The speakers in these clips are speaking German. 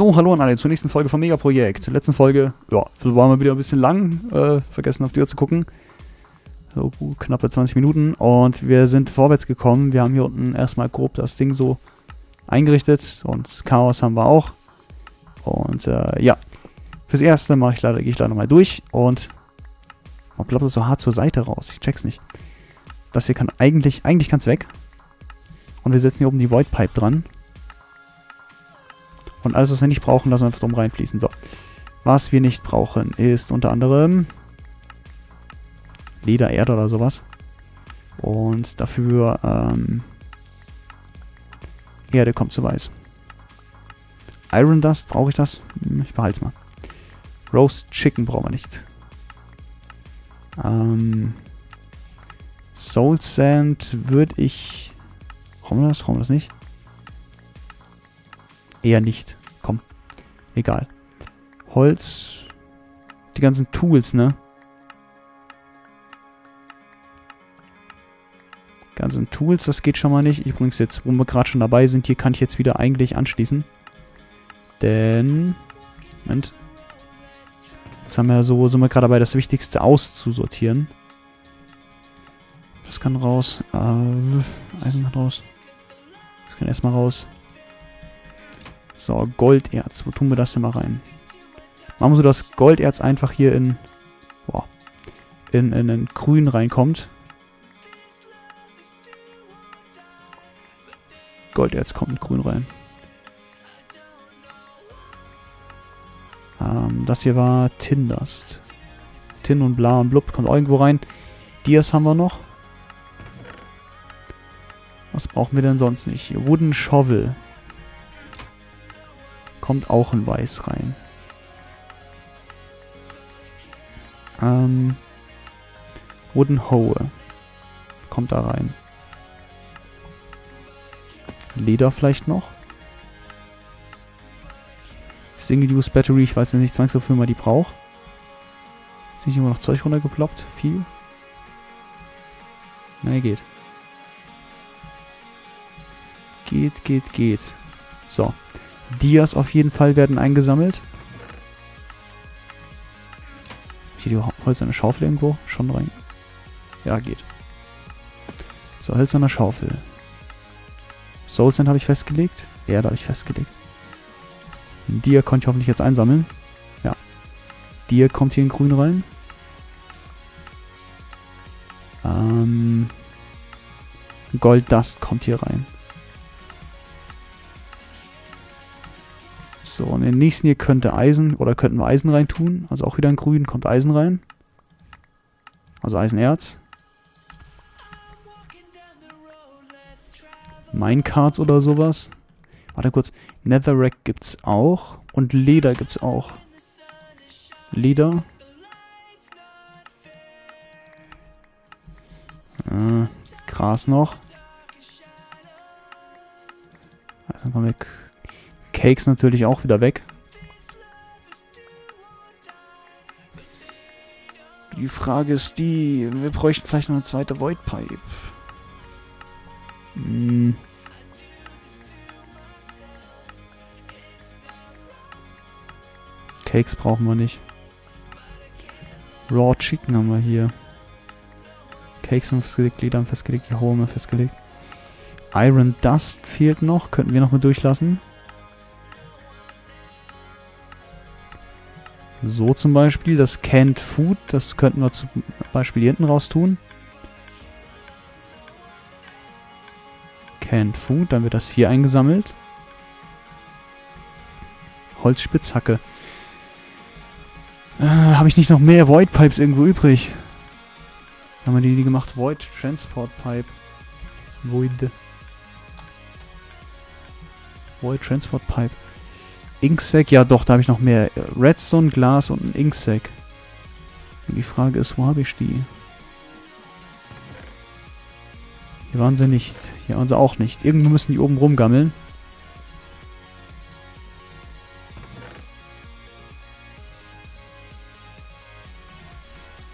So, hallo an alle zur nächsten Folge vom Megaprojekt. Letzten Folge, ja, war mal wieder ein bisschen lang, äh, vergessen auf die Uhr zu gucken. So knappe 20 Minuten und wir sind vorwärts gekommen. Wir haben hier unten erstmal grob das Ding so eingerichtet und Chaos haben wir auch. Und äh, ja, fürs Erste mache ich leider, gehe ich leider mal durch und oh, ploppt das so hart zur Seite raus. Ich check's nicht. Das hier kann eigentlich, eigentlich kann es weg. Und wir setzen hier oben die Void Pipe dran. Und alles, was wir nicht brauchen, lassen wir einfach drum reinfließen. So. Was wir nicht brauchen, ist unter anderem Leder, Erde oder sowas. Und dafür ähm, Erde kommt zu weiß. Iron Dust, brauche ich das? Hm, ich behalte es mal. Roast Chicken brauchen wir nicht. Ähm, Soul Sand würde ich... Brauchen wir das? Brauchen wir das nicht? Eher nicht. Komm. Egal. Holz. Die ganzen Tools, ne? Ganzen Tools, das geht schon mal nicht. Übrigens jetzt, wo wir gerade schon dabei sind, hier kann ich jetzt wieder eigentlich anschließen. Denn... Moment. Jetzt haben wir so, sind wir gerade dabei, das Wichtigste auszusortieren. Das kann raus. Äh, Eisen kann raus. Das kann erstmal raus. So, Golderz. Wo tun wir das denn mal rein? Machen wir so, dass Golderz einfach hier in, boah, in, in, in Grün reinkommt. Golderz kommt in Grün rein. Ähm, das hier war Tindast. Tin und Bla und Blub kommt irgendwo rein. Dias haben wir noch. Was brauchen wir denn sonst nicht? Wooden Shovel kommt auch in Weiß rein. Ähm, Wooden Hoe kommt da rein. Leder vielleicht noch. Single-Use Battery, ich weiß nicht zwangsläufig, wofür man die braucht. Ist nicht immer noch Zeug runtergeploppt? Viel? Ne, geht. Geht, geht, geht. So. Dias auf jeden Fall werden eingesammelt. Hier die hölzerne Schaufel irgendwo schon rein. Ja, geht. So, hölzerne Schaufel. Soul Sand habe ich festgelegt. Erde habe ich festgelegt. Dia konnte ich hoffentlich jetzt einsammeln. Ja. Dia kommt hier in grün rein. Ähm, Gold Dust kommt hier rein. Den nächsten hier könnte Eisen, oder könnten wir Eisen rein tun. Also auch wieder in grün kommt Eisen rein. Also Eisenerz. Minecarts oder sowas. Warte kurz. Netherrack gibt's auch. Und Leder gibt's auch. Leder. Äh, Gras noch. Also kommen wir Cakes natürlich auch wieder weg. Die Frage ist die, wir bräuchten vielleicht noch eine zweite Void Pipe. Hm. Cakes brauchen wir nicht. Raw Chicken haben wir hier. Cakes haben wir festgelegt, Leder haben wir festgelegt, die Haue haben wir festgelegt. Iron Dust fehlt noch, könnten wir noch mit durchlassen. So zum Beispiel, das Canned Food, das könnten wir zum Beispiel hier hinten raus tun. Canned Food, dann wird das hier eingesammelt. Holzspitzhacke. Äh, Habe ich nicht noch mehr Void Pipes irgendwo übrig? Haben wir die, die gemacht? Void Transport Pipe. Void. Void Transport Pipe. Inksack, ja doch, da habe ich noch mehr. Redstone, Glas und ein Inksack. Und die Frage ist, wo habe ich die? Hier waren sie nicht. Hier waren sie auch nicht. Irgendwo müssen die oben rumgammeln.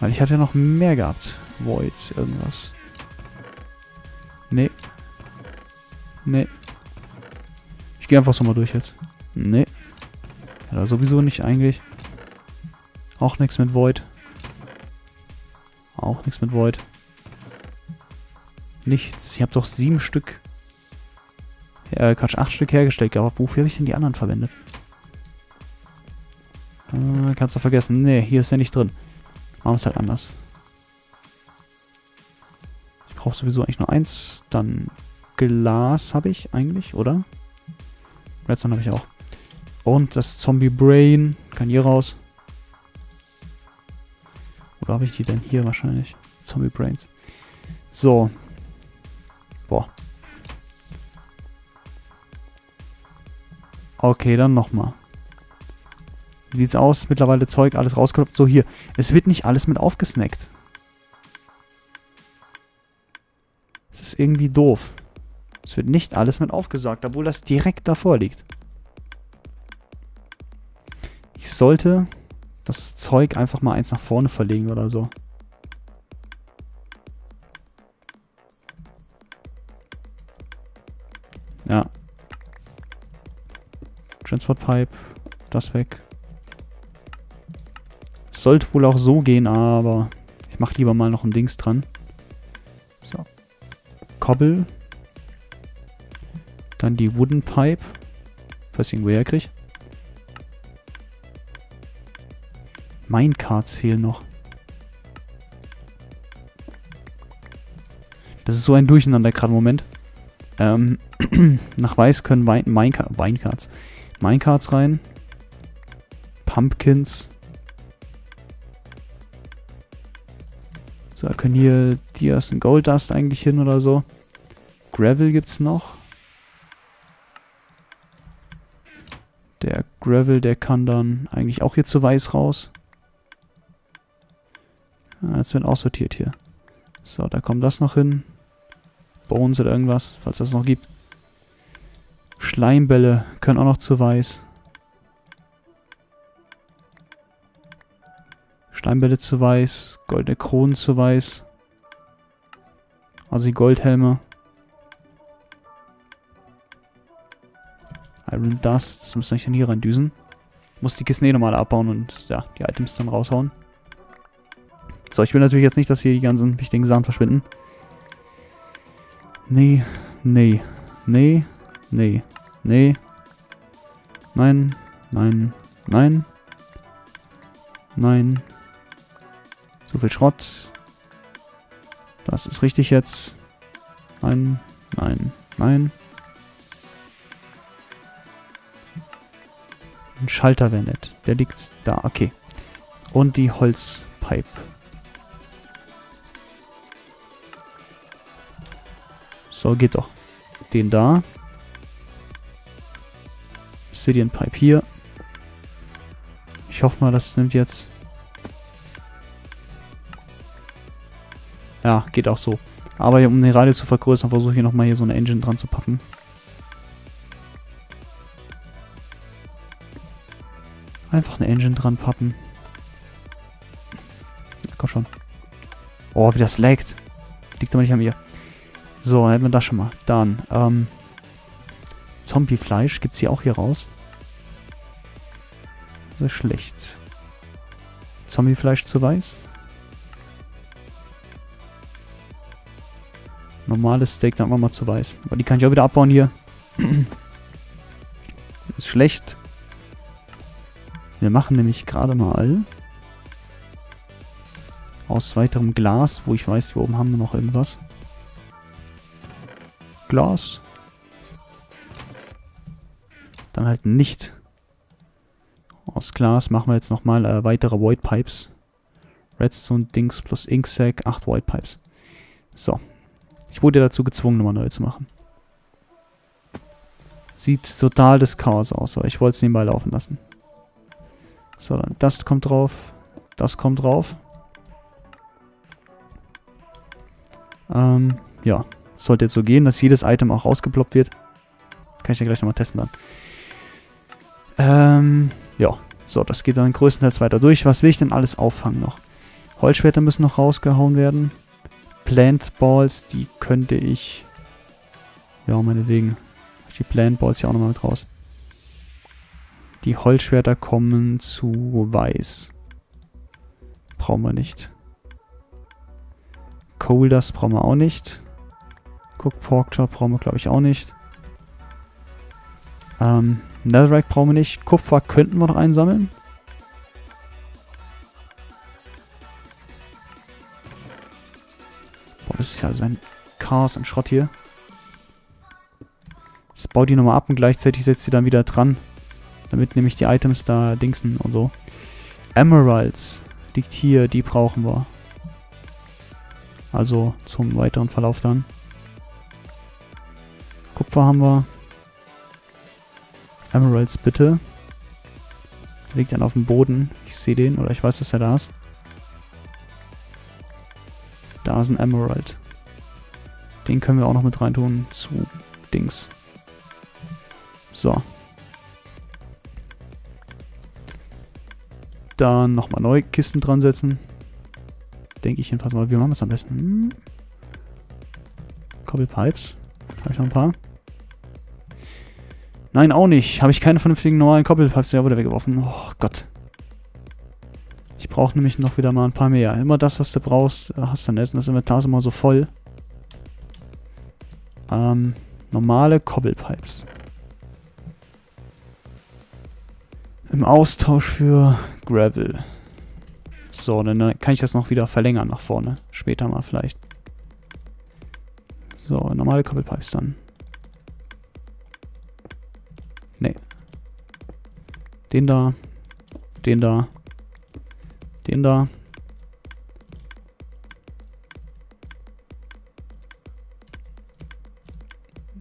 Weil ich hatte ja noch mehr gehabt. Void, irgendwas. Nee. Nee. Ich gehe einfach so mal durch jetzt. Nee. Ja, sowieso nicht eigentlich. Auch nichts mit Void. Auch nichts mit Void. Nichts. Ich habe doch sieben Stück. Äh, Quatsch, acht Stück hergestellt gehabt. Wofür habe ich denn die anderen verwendet? Äh, kannst du vergessen. Nee, hier ist ja nicht drin. Machen wir es halt anders. Ich brauche sowieso eigentlich nur eins. Dann Glas habe ich eigentlich, oder? Redstone habe ich auch. Und das Zombie Brain kann hier raus. Oder habe ich die denn hier wahrscheinlich? Zombie Brains. So. Boah. Okay, dann nochmal. Wie sieht's aus? Mittlerweile Zeug, alles rausgekloppt. So, hier. Es wird nicht alles mit aufgesnackt. Es ist irgendwie doof. Es wird nicht alles mit aufgesaugt, obwohl das direkt davor liegt. Sollte das Zeug einfach mal eins nach vorne verlegen oder so. Ja. Transport Pipe. Das weg. Sollte wohl auch so gehen, aber ich mache lieber mal noch ein Dings dran. So. Cobble. Dann die Wooden Pipe. Falls ich irgendwo herkriege. Minecarts fehlen noch. Das ist so ein Durcheinander gerade im Moment. Ähm, nach Weiß können Wein Minecarts, Minecarts, Minecarts rein. Pumpkins. So, können hier Dias und Gold Dust eigentlich hin oder so. Gravel gibt's noch. Der Gravel, der kann dann eigentlich auch hier zu Weiß raus. Es wird aussortiert hier. So, da kommt das noch hin. Bones oder irgendwas, falls das noch gibt. Schleimbälle können auch noch zu weiß. Schleimbälle zu weiß, goldene Kronen zu weiß. Also die Goldhelme. Iron Dust, das müsste ich dann hier reindüsen. Muss die Kisten eh nochmal abbauen und ja, die Items dann raushauen. So, ich will natürlich jetzt nicht, dass hier die ganzen wichtigen Sachen verschwinden. Nee, nee, nee, nee, nee. Nein, nein, nein. Nein. So viel Schrott. Das ist richtig jetzt. Nein, nein, nein. Ein Schalter wäre nett. Der liegt da, okay. Und die Holzpipe. So, geht doch. Den da. Obsidian Pipe hier. Ich hoffe mal, das nimmt jetzt... Ja, geht auch so. Aber um den Radius zu vergrößern, versuche ich nochmal hier so eine Engine dran zu packen. Einfach eine Engine dran pappen. Komm schon. Oh, wie das laggt. Liegt aber nicht an mir. So, dann hätten wir das schon mal. Dann, ähm, Zombiefleisch gibt's hier auch hier raus. So schlecht. Zombiefleisch zu weiß. Normales Steak dann mal zu weiß. Aber die kann ich auch wieder abbauen hier. ist schlecht. Wir machen nämlich gerade mal aus weiterem Glas, wo ich weiß, hier oben haben wir noch irgendwas. Glas. Dann halt nicht aus Glas. Machen wir jetzt nochmal äh, weitere Void Pipes. Redstone Dings plus Inksack, 8 Void Pipes. So. Ich wurde dazu gezwungen, nochmal neu zu machen. Sieht total das Chaos aus, aber ich wollte es nebenbei laufen lassen. So, dann das kommt drauf. Das kommt drauf. Ähm, ja. Sollte jetzt so gehen, dass jedes Item auch rausgeploppt wird. Kann ich ja gleich nochmal testen dann. Ähm, ja. So, das geht dann größtenteils weiter durch. Was will ich denn alles auffangen noch? Holzschwerter müssen noch rausgehauen werden. Plant Balls, die könnte ich... Ja, meinetwegen. Die Plant Balls hier auch nochmal mit raus. Die Holzschwerter kommen zu weiß. Brauchen wir nicht. Coal Dust brauchen wir auch nicht. Cook Pork Chop brauchen wir, glaube ich, auch nicht. Ähm, Netherrack brauchen wir nicht. Kupfer könnten wir noch einsammeln. Boah, das ist ja sein Chaos und Schrott hier. Jetzt baut die nochmal ab und gleichzeitig setzt sie dann wieder dran. Damit nämlich die Items da dingsen und so. Emeralds liegt hier, die brauchen wir. Also zum weiteren Verlauf dann. Kupfer haben wir. Emeralds bitte. Der liegt dann auf dem Boden. Ich sehe den, oder ich weiß, dass er da ist. Da ist ein Emerald. Den können wir auch noch mit reintun zu Dings. So. Dann nochmal neue Kisten dran setzen. Denke ich jedenfalls mal. Wie machen wir es am besten? Hm. Cobble Pipes. Ich noch ein paar? Nein, auch nicht. Habe ich keine vernünftigen normalen Cobble Pipes. Ja, wurde weggeworfen. Oh Gott. Ich brauche nämlich noch wieder mal ein paar mehr. Immer das, was du brauchst, hast du nicht. Das Inventar ist immer so voll. Ähm, normale Cobble Pipes. Im Austausch für Gravel. So, dann kann ich das noch wieder verlängern nach vorne. Später mal vielleicht. So, normale Cobble Pipes dann. Nee. Den da. Den da. Den da.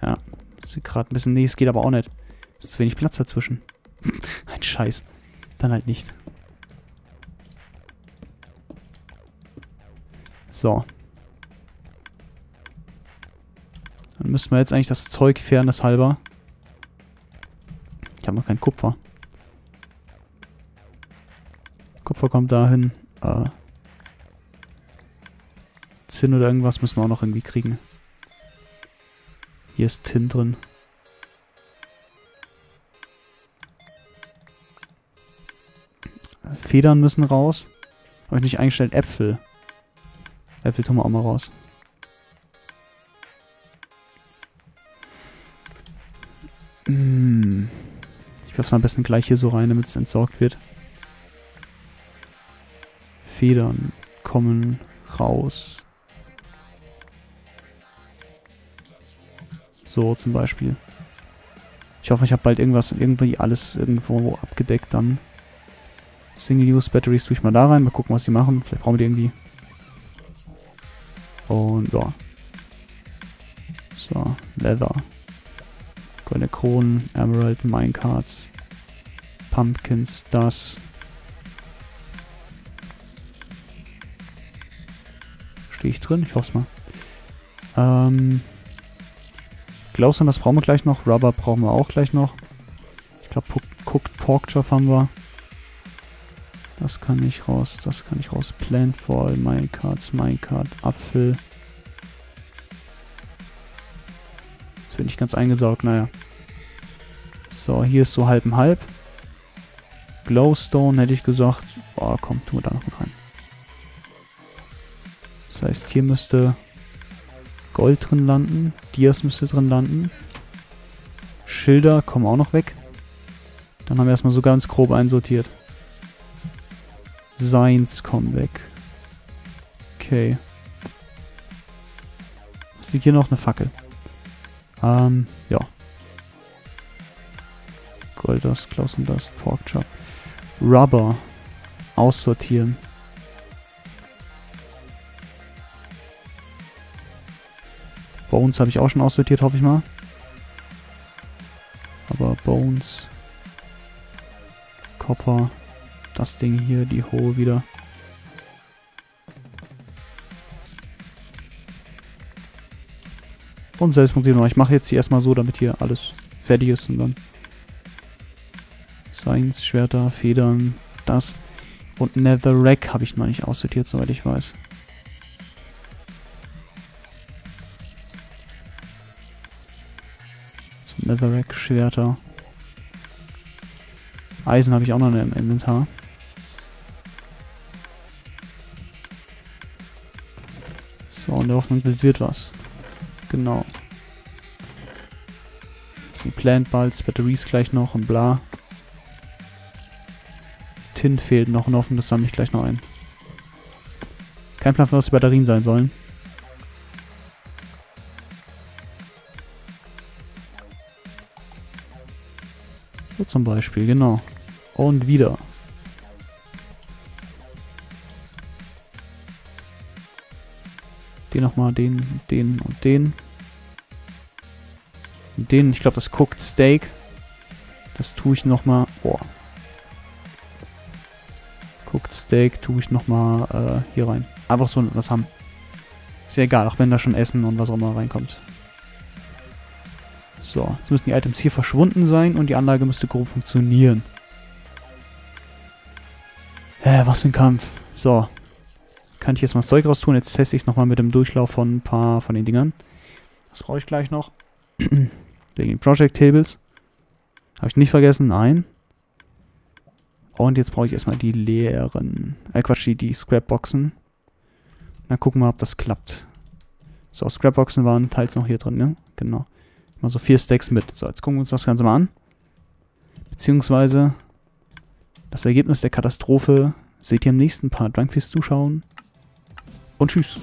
Ja, ist gerade ein bisschen... Nee, es geht aber auch nicht. Ist zu wenig Platz dazwischen. Ein Scheiß. Dann halt nicht. So. Dann müssten wir jetzt eigentlich das Zeug fairness halber. Ich habe noch kein Kupfer. Kupfer kommt dahin. Äh, Zinn oder irgendwas müssen wir auch noch irgendwie kriegen. Hier ist Tin drin. Federn müssen raus. Habe ich nicht eingestellt. Äpfel. Äpfel tun wir auch mal raus. Hm. Ich werfe es am besten gleich hier so rein, damit es entsorgt wird. Federn kommen raus. So zum Beispiel. Ich hoffe, ich habe bald irgendwas, irgendwie alles irgendwo abgedeckt dann. Single-Use Batteries tue ich mal da rein. Mal gucken, was sie machen. Vielleicht brauchen wir die irgendwie. Und ja. So, Leather. Goldene Kronen, Emerald, Minecarts, Pumpkins, das. Stehe ich drin? Ich hoffe es mal. Ähm. Glowstone, das brauchen wir gleich noch. Rubber brauchen wir auch gleich noch. Ich glaube, Cooked Pork Chop haben wir. Das kann ich raus, das kann ich raus. Plantball, Minecarts, Minecart, Apfel. Das wird nicht ganz eingesaugt, naja. So, hier ist so halb und halb. Glowstone hätte ich gesagt. Boah, komm, tun wir da noch rein. Das heißt, hier müsste Gold drin landen. Dias müsste drin landen. Schilder kommen auch noch weg. Dann haben wir erstmal so ganz grob einsortiert. Seins kommen weg. Okay. Was liegt hier noch? Eine Fackel. Ähm, ja. Goldust, Klaus und Dust, Porkchop. Rubber. Aussortieren. Bones habe ich auch schon aussortiert, hoffe ich mal. Aber Bones. Copper. Das Ding hier, die hohe wieder. Und Selbstprinzip noch. Ich mache jetzt hier erstmal so, damit hier alles fertig ist und dann Schwerter, Federn, das. Und Netherrack habe ich noch nicht aussortiert, soweit ich weiß. So, Netherrack, Schwerter. Eisen habe ich auch noch im Inventar. So, und der Hoffnung, wird was. Genau. Das sind Plant Balls, Batteries gleich noch und bla. Tin fehlt noch und hoffen, das sammle ich gleich noch ein. Kein Plan, was die Batterien sein sollen. So zum Beispiel, genau. Und wieder. Den nochmal, den, den und den. Und den, ich glaube, das Cooked Steak. Das tue ich nochmal. Boah. Cooked Steak tue ich nochmal äh, hier rein. Einfach so was haben. Ist ja egal, auch wenn da schon Essen und was auch immer reinkommt. So, jetzt müssen die Items hier verschwunden sein und die Anlage müsste grob funktionieren. Hä, was für ein Kampf. So. Kann ich jetzt mal das Zeug raus tun. Jetzt teste ich es nochmal mit dem Durchlauf von ein paar von den Dingern. Das brauche ich gleich noch. Wegen den Project Tables. Habe ich nicht vergessen, nein. Und jetzt brauche ich erstmal die leeren, äh Quatsch, die, die Scrapboxen. Dann gucken wir, ob das klappt. So, Scrapboxen waren teils noch hier drin, ne? Genau. Mal so vier Stacks mit. So, jetzt gucken wir uns das Ganze mal an. Beziehungsweise das Ergebnis der Katastrophe seht ihr im nächsten Part. Danke fürs Zuschauen und tschüss.